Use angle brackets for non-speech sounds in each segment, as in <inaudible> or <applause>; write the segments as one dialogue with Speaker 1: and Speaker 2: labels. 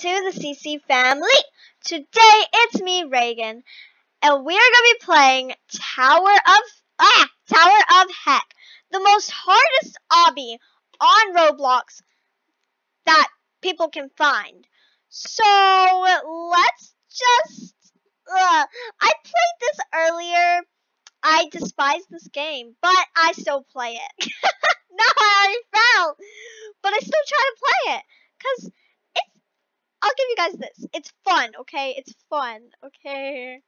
Speaker 1: to the CC family. Today it's me, Raigan, and we are to be playing Tower of ah Tower of Heck, the most hardest obby on Roblox that people can find. So let's just. Uh, I played this earlier. I despise this game, but I still play it. <laughs> no, I already fell, but I still try to play it because I'll give you guys this. It's fun, okay? It's fun, okay?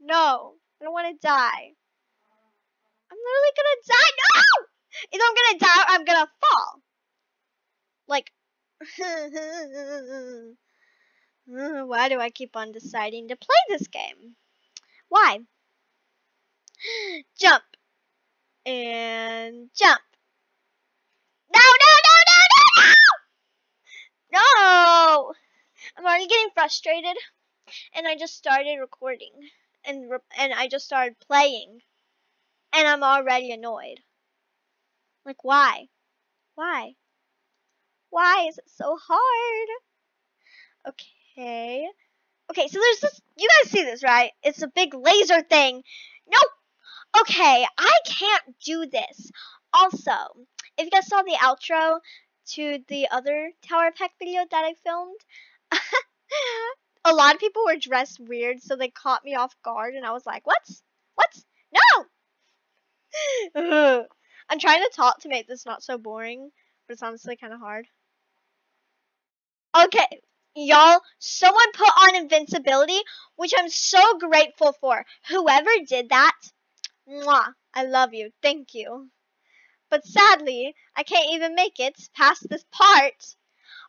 Speaker 1: No, I don't want to die. I'm literally gonna die. No! If I'm gonna die, I'm gonna fall. Like, <laughs> why do I keep on deciding to play this game? Why? <gasps> Jump. And jump. No, no, no, no, no, no! No! I'm already getting frustrated, and I just started recording, and re and I just started playing, and I'm already annoyed. Like, why? Why? Why is it so hard? Okay. Okay, so there's this, you guys see this, right? It's a big laser thing. Nope. Okay, I can't do this. Also, if you guys saw the outro to the other Tower Heck video that I filmed, <laughs> a lot of people were dressed weird, so they caught me off guard, and I was like, "What? What? No!" <laughs> I'm trying to talk to make this not so boring, but it's honestly kind of hard. Okay, y'all, someone put on invincibility, which I'm so grateful for. Whoever did that, mwah, I love you. Thank you. But sadly, I can't even make it past this part.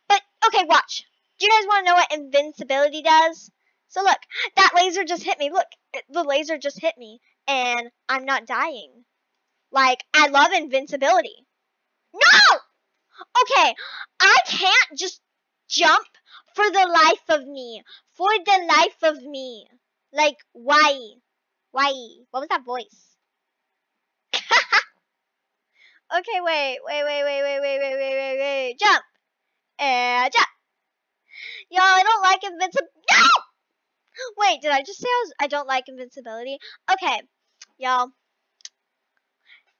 Speaker 1: But, okay, watch. Do you guys want to know what invincibility does? So look, that laser just hit me. Look, the laser just hit me, and I'm not dying. Like, I love invincibility. No! Okay, I can't just jump for the life of me. For the life of me. Like, why? Why? What was that voice? okay, wait, wait, wait, wait, wait, wait, wait, wait, wait, wait. Jump. And jump. Y'all, I don't like invincibility. <laughs> No! Wait, did I just say I, was, I don't like invincibility? Okay, y'all.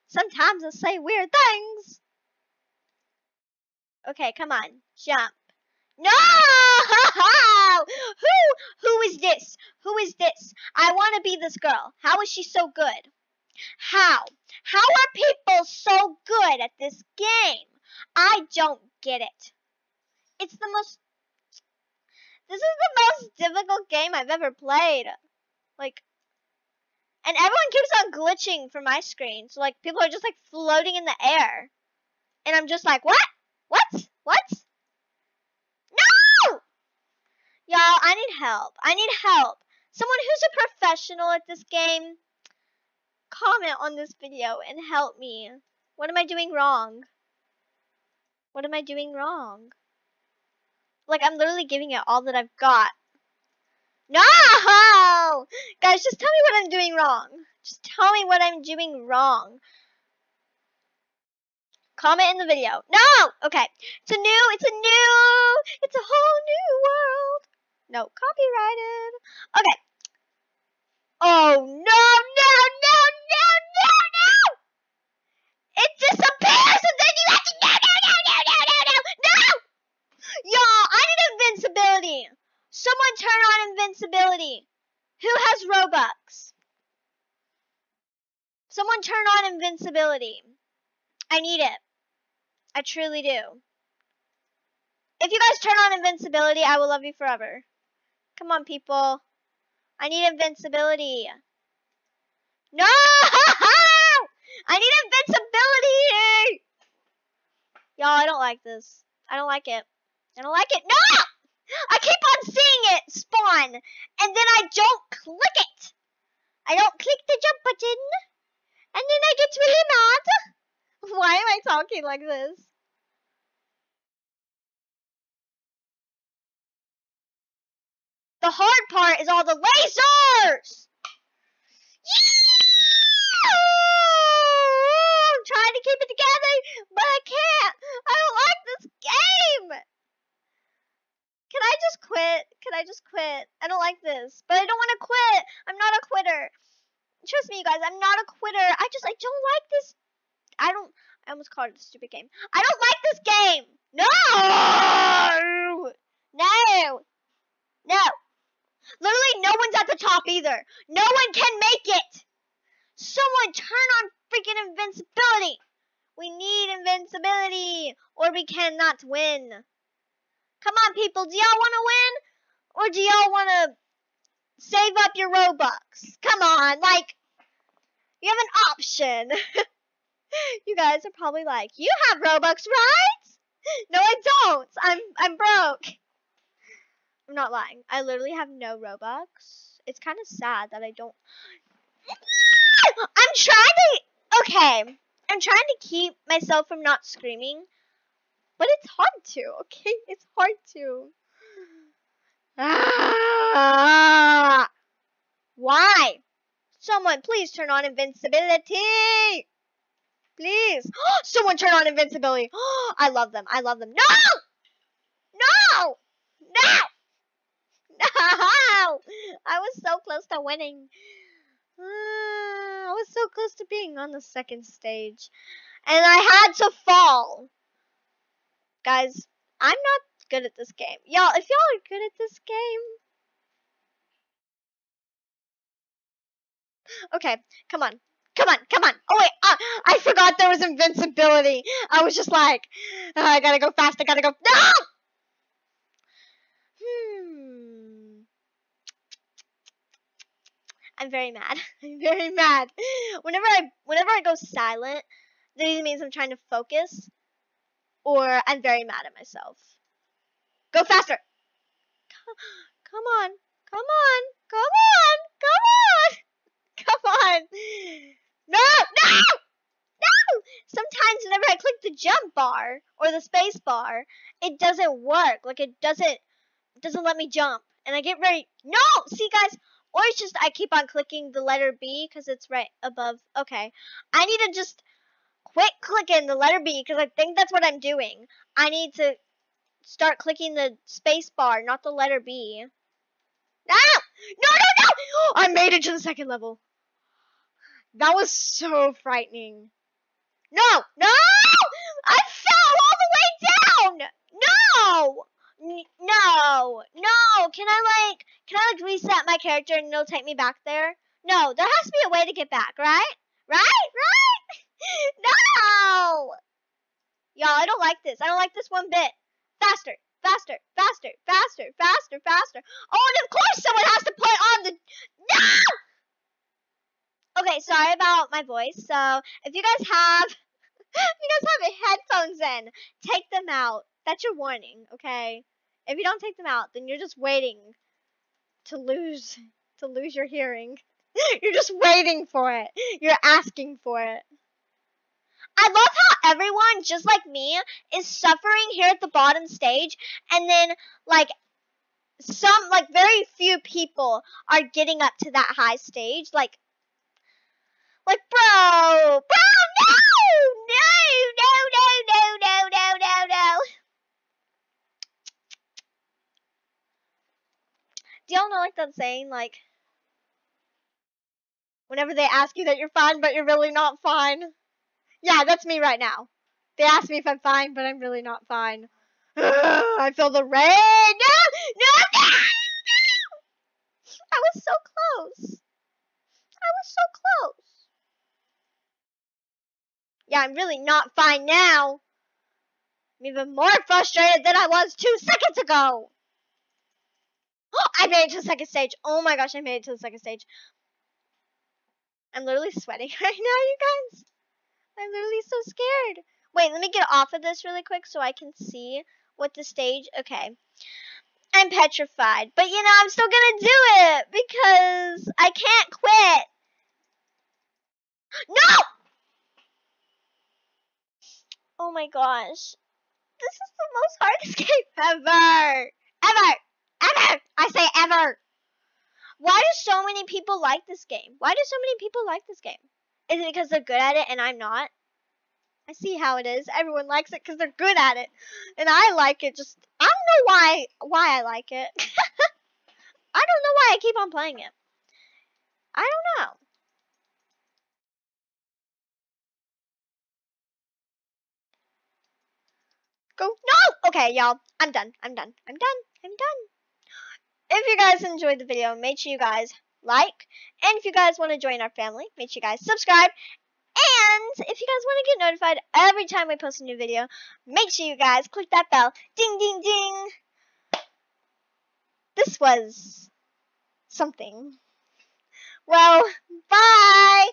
Speaker 1: Sometimes I say weird things. Okay, come on. Jump. No! <laughs> Who? Who is this? Who is this? I want to be this girl. How is she so good? How? How are people so good at this game? I don't get it. It's the most this is the most difficult game I've ever played. Like, and everyone keeps on glitching for my screen. So, like, people are just, like, floating in the air. And I'm just like, what? What? What? No! Y'all, I need help. I need help. Someone who's a professional at this game, comment on this video and help me. What am I doing wrong? What am I doing wrong? Like, I'm literally giving it all that I've got. No! Guys, just tell me what I'm doing wrong. Just tell me what I'm doing wrong. Comment in the video. No! Okay. It's a new, it's a new, it's a whole new world. No, copyrighted. Okay. Oh, no, no, no, no, no! Who has Robux? Someone turn on invincibility. I need it. I truly do. If you guys turn on invincibility, I will love you forever. Come on, people. I need invincibility. No! <laughs> I need invincibility! Y'all, I don't like this. I don't like it. I don't like it. No! I keep on seeing it spawn, and then I don't click it. I don't click the jump button, and then I get really mad. <laughs> Why am I talking like this? The hard part is all the lasers! Yeah! I'm trying to keep it together, but I can't. I don't like this game. Can I just quit? I just quit. I don't like this. But I don't want to quit. I'm not a quitter. Trust me, you guys. I'm not a quitter. I just, I don't like this. I don't, I almost called it a stupid game. I don't like this game. No! No! No! Literally, no one's at the top either. No one can make it. Someone turn on freaking invincibility. We need invincibility or we cannot win. Come on, people. Do y'all want to win? Or do y'all want to save up your Robux? Come on. Like, you have an option. <laughs> you guys are probably like, you have Robux, right? No, I don't. I'm, I'm broke. I'm not lying. I literally have no Robux. It's kind of sad that I don't. <gasps> I'm trying to. Okay. I'm trying to keep myself from not screaming. But it's hard to, okay? It's hard to. Ah! Why? Someone please turn on invincibility. Please. <gasps> Someone turn on invincibility. <gasps> I love them. I love them. No! No! No! No! <laughs> I was so close to winning. <sighs> I was so close to being on the second stage. And I had to fall. Guys, I'm not good at this game. Y'all, if y'all are good at this game. Okay, come on. Come on, come on. Oh wait, uh, I forgot there was invincibility. I was just like, uh, I gotta go fast. I gotta go. No! Hmm. I'm very mad. <laughs> I'm very mad. Whenever I whenever I go silent, that either means I'm trying to focus, or I'm very mad at myself. Go faster. Come on. Come on. Come on. Come on. Come on. No. No. No. Sometimes whenever I click the jump bar or the space bar, it doesn't work. Like it doesn't doesn't let me jump. And I get very No. See guys, or it's just I keep on clicking the letter B because it's right above. Okay. I need to just quit clicking the letter B because I think that's what I'm doing. I need to start clicking the space bar, not the letter B. No! No, no, no! <gasps> I made it to the second level. That was so frightening. No! No! I fell all the way down! No! No! No! Can I like, can I like reset my character and it'll take me back there? No, there has to be a way to get back, right? Right? Right? <laughs> no! Y'all, I don't like this. I don't like this one bit. Faster, faster, faster, faster, faster, faster. Oh, and of course someone has to put on the... No! <laughs> Okay, sorry about my voice. So, if you guys have... <laughs> if you guys have headphones in, take them out. That's your warning, okay? If you don't take them out, then you're just waiting to lose to lose your hearing. <laughs> You're just waiting for it. You're asking for it. I love how everyone, just like me, is suffering here at the bottom stage, and then, like, some, like, very few people are getting up to that high stage. Like, like, bro, bro, no, no, no, no, no, no, no, no, no. Do y'all know, like, that saying, like, whenever they ask you that you're fine, but you're really not fine? Yeah, that's me right now. They ask me if I'm fine, but I'm really not fine. <sighs> I feel the rain. No, no, no, no! I was so close. I was so close. Yeah, I'm really not fine now. I'm even more frustrated than I was two seconds ago. Oh, <gasps> I made it to the second stage. Oh my gosh, I made it to the second stage. I'm literally sweating <laughs> right now, you guys. I'm literally so scared. Wait, let me get off of this really quick so I can see what the stage. Okay. I'm petrified. But you know, I'm still gonna do it because I can't quit. No! Oh my gosh. This is the most <laughs> hardest game ever. Ever. Ever. I say ever. Why do so many people like this game? Why do so many people like this game? Is it because they're good at it and I'm not? I see how it is. Everyone likes it because they're good at it. And I like it just, I don't know why, why I like it. <laughs> I don't know why I keep on playing it. I don't know. Go. No! Okay, y'all. I'm done. I'm done. I'm done. I'm done. If you guys enjoyed the video, make sure you guys like. And if you guys want to join our family, make sure you guys subscribe. And if you guys want to get notified every time we post a new video, make sure you guys click that bell. Ding, ding, ding. This was something. Well, bye.